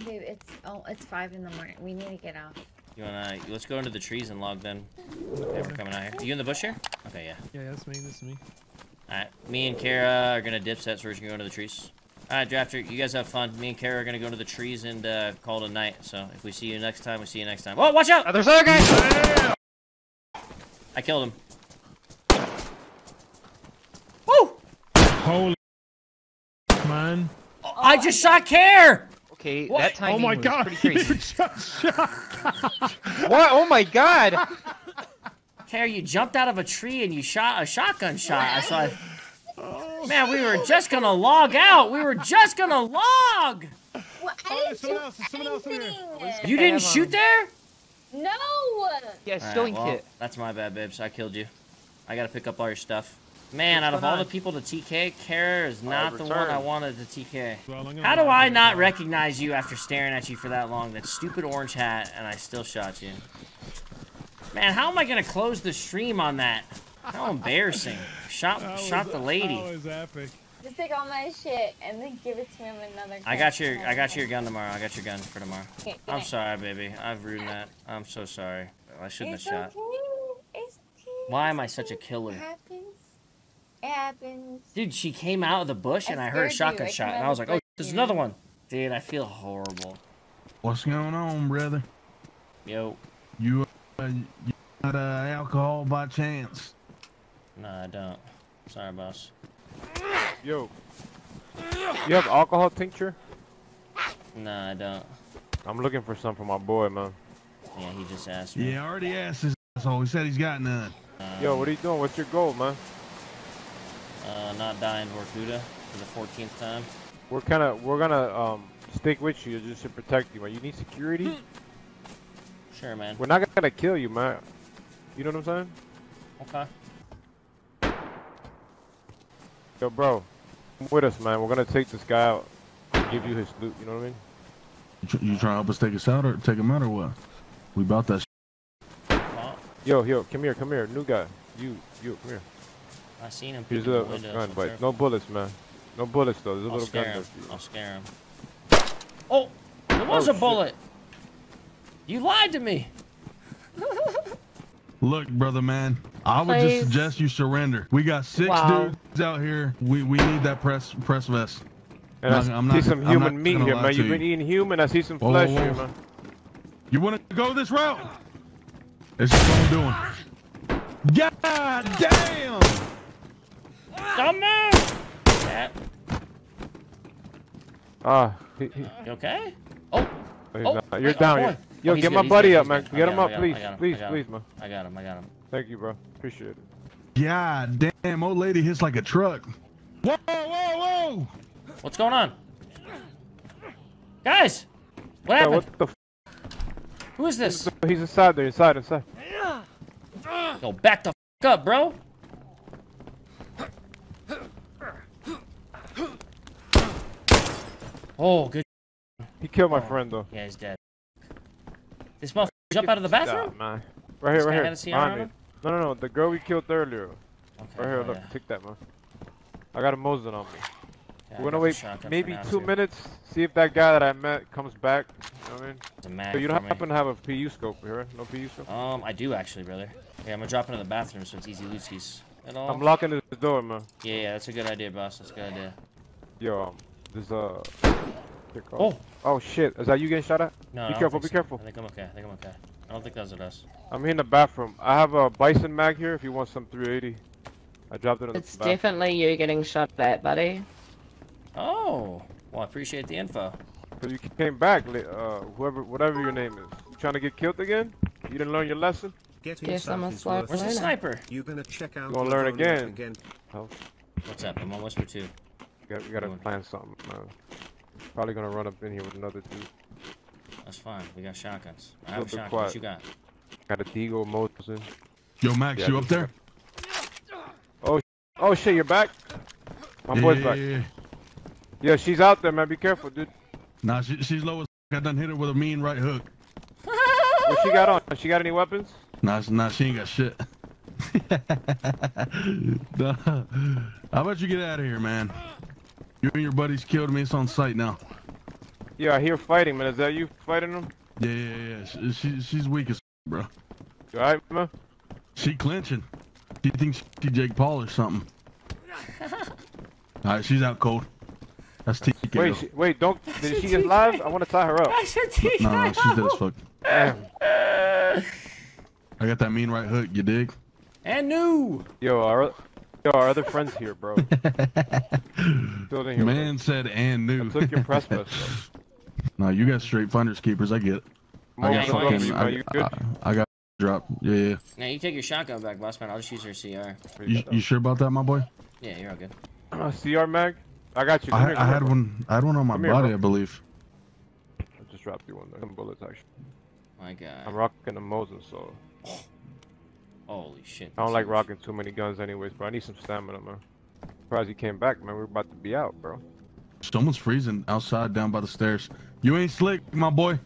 Babe, it's oh, it's five in the morning. We need to get out. You wanna? Let's go into the trees and log then. Okay, we're coming out here. You in the bush here? Okay, yeah. Yeah, that's me. That's me. All right. Me and Kara are gonna dip set, so we're just gonna go into the trees. All right, Drafter, you guys have fun. Me and Kara are gonna go to the trees and uh, call it a night. So if we see you next time, we see you next time. Oh, watch out! There's Other side, guys! I killed him. Woo! Holy man. I just shot Care. Okay, What? that oh timing Oh my was god. pretty You just shot. what? Oh my god! Care, you jumped out of a tree and you shot a shotgun shot. I saw. Oh Man, we were just gonna log out. We were just gonna log. Well, I Oh, didn't there's someone else, someone else over here. You didn't Damn. shoot there? No. Yeah, All stealing well, kit. that's my bad, babes. I killed you. I gotta pick up all your stuff. Man, What's out of all on? the people to TK, Kara is not the one I wanted to TK. Well, How do I not recognize you after staring at you for that long? That stupid orange hat, and I still shot you. Man, how am I gonna close the stream on that? How embarrassing. Shot, That shot the lady. That was epic. Just take all my shit and then give it to me on another. I got your, I got your gun tomorrow. I got your gun for tomorrow. Okay, I'm night. sorry, baby. I've ruined that. I'm so sorry. I shouldn't It's have shot. okay. It's. Why am I such a okay. killer? It happens. Dude, she came out of the bush and I I, heard a scared you. shotgun I shot, and I was like, "Oh, there's you another one." Dude, I feel horrible. What's going on, brother? Yo, You, uh, you got uh, alcohol by chance? no, I don't. Sorry, boss. Yo. You have alcohol tincture? No, I don't. I'm looking for some for my boy, man. Yeah, he just asked me. Yeah, I already asked his asshole. He said he's got none. Um, Yo, what are you doing? What's your goal, man? Uh, not dying Vorkuta for the 14th time. We're kind of we're gonna um stick with you just to protect you, man. You need security. Sure, man. We're not gonna kill you, man. You know what I'm saying? Okay. Yo, bro, come with us, man. We're gonna take this guy out. and Give you his loot. You know what I mean? You, tr- trying to help us take us out or take him out or what? We about that. Well, Yo, yo, come here, come here, new guy. You, you, come here. I seen him. Here's peeking a, the a gun, so but careful. no bullets, man. No bullets though. There's a I'll little gun scare there him. I'll scare him. Oh, there was Oh, a shit. bullet. You lied to me. Look, brother, man. I would Please. just suggest you surrender. We got six Wow. dudes out here. We we need that press press vest. And I'm I not- see I'm some not human meat here, man. You've you. been eating human. I see some Whoa, flesh whoa, here, man. You want to go this route? This is what I'm doing. God damn! Don't move. Yeah. Ah, he, he, You okay? Oh, Oh, not. You're wait, oh, down Oh, Yo, he's get good, my buddy good, up, man. good. Get got him up, got please. Him, Please, please, man. I got him. I got him. Thank you, bro. Appreciate it. God damn, old lady hits like a truck. Whoa, whoa, whoa! What's going on? Guys, what Yo, happened? what the? F- Who is this? he's inside there. Inside, inside. Go back the f up, bro. Oh, good. He killed my Oh. friend though. Yeah, he's dead. This motherfucker jump out of the bathroom? Man. Right here, right here. Behind on me. him? No, no, no. The girl we killed earlier. Okay, Right here, oh, look. yeah. Take that, man. I got a Mosin on me. Yeah, We're gonna wait maybe two too. minutes. See if that guy that I met comes back. You know what I mean? It's a mag So you don't me. happen to have a PU scope here, right? No PU scope. Um, I do actually, brother. Yeah, I'm gonna drop into the bathroom so it's easy loosies. At? I'm locking this door, man. Yeah, yeah, that's a good idea, boss. That's a good idea. Yo, um, there's uh. here, Carl. Oh, Oh shit! Is that you getting shot at? no, Be I careful, be so. careful. I think I'm okay. I think I'm okay. I don't think those are us. I'm here in the bathroom. I have a Bizon mag here. If you want some 380, I dropped it in It's the bathroom. definitely you getting shot at, buddy. Oh, well, I appreciate the info. Cause you came back, uh, whoever, whatever your name is. You trying to get killed again? You didn't learn your lesson? Getting Yes, I'm a is Where's the sniper? You're gonna check out. You wanna learn Livonia again? Oh, What's up? I'm on whisper two. You got, you gotta plan something, man. Probably gonna run up in here with another dude. That's fine. We got shotguns. I have a little bit shotgun. What you got? Got a Deagle Mosin. Yo, Max, Yeah, you up there? Oh oh shit, you're back? My boy's yeah, back. yeah, yeah. Yeah, she's out there, man. Be careful, dude. Nah, she, she's low as I done hit her with a mean right hook. What she got on? She got any weapons? Nah, she- nah, she ain't got shit. Nah. How about you get out of here, man? You and your buddies killed me. It's on site now. Yeah, I hear fighting, man. Is that you fighting them? Yeah, yeah, yeah. She, she she's weak as bro. You alright, man? She clinching. She thinks she Jake Paul or something. Alright, she's out cold. That's TK. Wait, she, wait, don't. Did she get live? I want to tie her up. no, no, she's dead as fuck. Damn. I got that mean right hook, you dig? And new. Yo, our, yo, our other friends here, bro. Still in here. with Man said and us. new. I took your press vest, no, you got straight finders keepers, I get it. I got you what's up, want fucking you, I, man? You good? I, I got drop. Yeah, yeah. Now you take your shotgun back, boss man. I'll just use her CR. You, you sure about that, my boy? Yeah, you're all good. Uh, CR mag? I got you. Come I, here, I had bro. one. I had one on my Come here, body, bro. I believe. I just dropped you one there. Some bullets, actually. My God. I'm rocking a Mosin, so Holy shit. I don't like huge. rocking too many guns, anyways. Bro, I need some stamina, man. Surprised you came back, man. We're about to be out, bro. Someone's freezing outside down by the stairs. You ain't slick, my boy.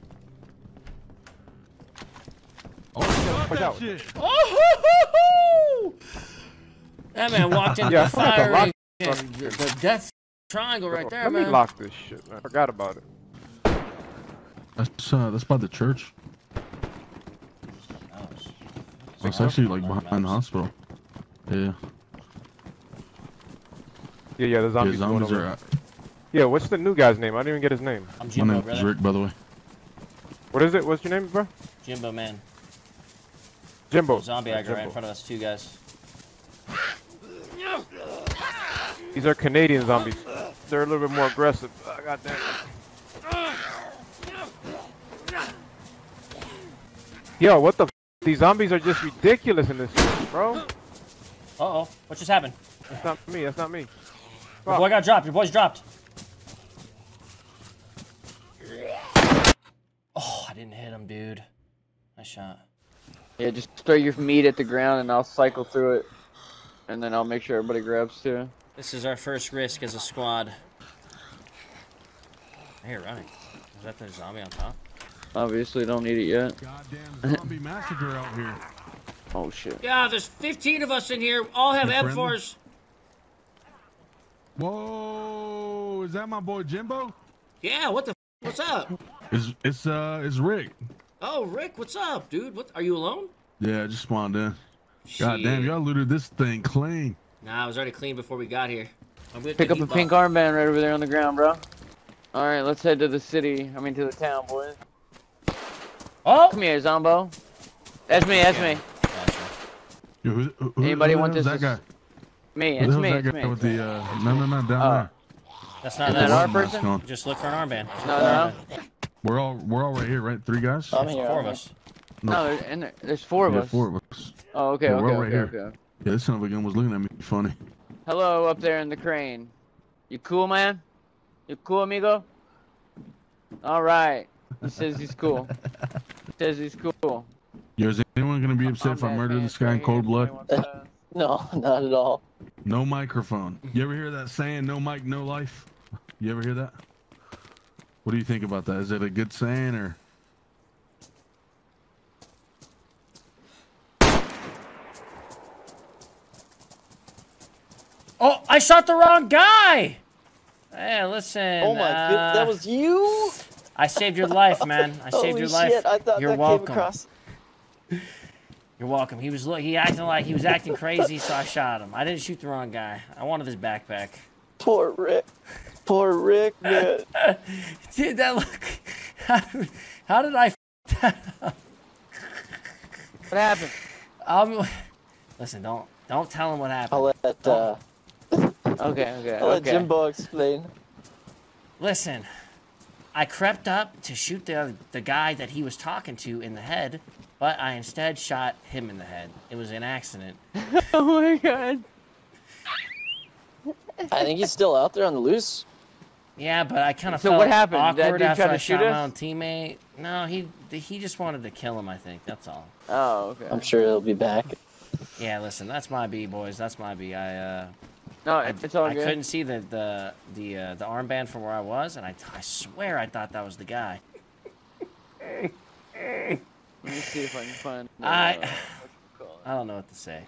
Oh, fuck Watch that out. shit. Oh, That man walked into Yeah, the forgot to fire lock and the, the death triangle right there, Let man. me lock this shit, man. I forgot about it. That's uh, that's by the church. Oh, sh- It's actually like behind the hospital. Yeah, Yeah, yeah, the yeah, zombies. going zombies over. are. Yeah, what's the new guy's name? I didn't even get his name. I'm My Jimbo, name's brother. Rick, by the way. What is it? What's your name, bro? Jimbo, man. Jimbo. Zombie aggro right in front of us, two guys. These are Canadian zombies. They're a little bit more aggressive. Uh, God damn. Yo, what the? F- These zombies are just ridiculous in this, shit, bro. Uh oh. What just happened? That's not me. That's not me. Your boy got dropped. Your boy's dropped. Oh, I didn't hit him, dude. Nice shot. Yeah, just throw your meat at the ground and I'll cycle through it. And then I'll make sure everybody grabs too. This is our first risk as a squad. I hear running. Is that the zombie on top? Obviously, don't need it yet. Goddamn zombie massacre out here. Oh shit. Yeah, there's 15 of us in here. All have M4s. Whoa, is that my boy Jimbo? Yeah, what the? F- what's up? It's it's uh it's Rick. Oh, Rick, what's up, dude? What? Are you alone? Yeah, I just spawned in. God damn, y'all looted this thing clean. Nah, I was already clean before we got here. I'm good. Pick up a pink armband right over there on the ground, bro. All right, let's head to the city. I mean, to the town, boys. Oh! Come here, Zombo. That's me. That's me. Gotcha. Yo, who, who, who, Anybody who want this that guy? Me. It's me. hell's It's that me. guy with the uh no no no down Oh. there. That's not that us. our person? on. Just look for an armband. Just No, look for an no. armband. We're all we're all right here, right? Three guys. I'm here. four of us. No, there- and there- there's four of yeah, us. four of us. Oh, okay, Yeah, okay, we're all okay, right here. okay. Yeah, this son of a gun was looking at me funny. Hello, up there in the crane. You cool, man? You cool, amigo? All right. He says he's cool. He says he's cool. Yo, is anyone gonna be upset if I murder this guy in cold blood? if No, not at all. No microphone. You ever hear that saying, no mic, no life? You ever hear that? What do you think about that? Is it a good saying or? Oh, I shot the wrong guy. Hey, listen. Oh my uh, god, that was you? I saved your life, man. I saved Holy your life. shit, I thought You're that welcome. came across. You're welcome. He was look. He acting like he was acting crazy, so I shot him. I didn't shoot the wrong guy. I wanted his backpack. Poor Rick. Poor Rick, man. Dude, that look. How, how did I? f- that up? What happened? Um, listen, don't don't tell him what happened. I'll let uh, Okay, okay, I'll let. Jimbo explain. Listen, I crept up to shoot the the guy that he was talking to in the head, but I instead shot him in the head. It was an accident. oh my god. I think he's still out there on the loose. Yeah, but I kind of So felt what happened? That awkward dude after to I shoot shot my own teammate. No, he he just wanted to kill him. I think that's all. Oh, okay. I'm sure he'll be back. Yeah, listen, that's my B, boys. That's my B. I uh, No, I, it's all I good. couldn't see the the the uh, the armband from where I was, and I, I swear I thought that was the guy. Let me see if I can find. Uh, I- what you call it. I don't know what to say.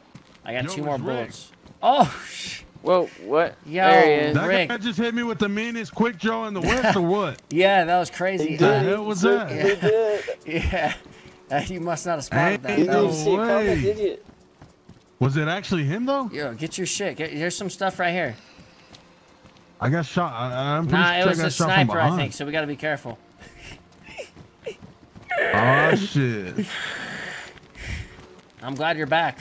I got Yo, two more Rick. bullets. Oh, sh- Whoa, what? Yo, there he is. That Rick. guy just hit me with the meanest quick draw in the west or what? Yeah, that was crazy. He Uh, did. hell was He that? did. yeah. Uh, you must not have spotted that. Hey, You That didn't was- see it coming, way. did you? Was it actually him though? Yo, get your shit. Get, here's some stuff right here. I got shot. I, I'm pretty Nah, sure it I was got a sniper, I think, so we gotta be careful. Oh shit. I'm glad you're back.